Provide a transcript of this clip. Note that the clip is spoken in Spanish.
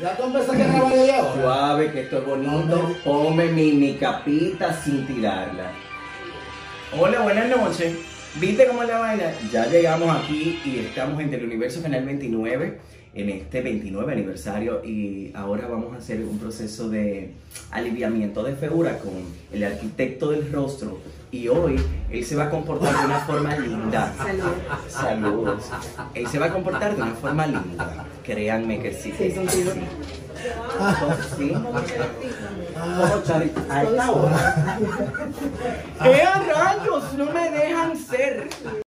Ya tú empezaste a grabar ahora. Suave, que esto es bonito. Ponme mi, mi capita sin tirarla. Hola, buenas noches. ¿Viste cómo es la vaina? Ya llegamos aquí y estamos en Teleuniverso Canal 29 en este 29 aniversario y ahora vamos a hacer un proceso de aliviamiento de figura con el arquitecto del rostro y hoy él se va a comportar de una forma linda. Saludos. Saludos. Él se va a comportar de una forma linda. Créanme que sí. Sí, son tíos. Sí. Ah, Chari, a esta hora. ¡Eh, rayos! ¡No me dejan ser!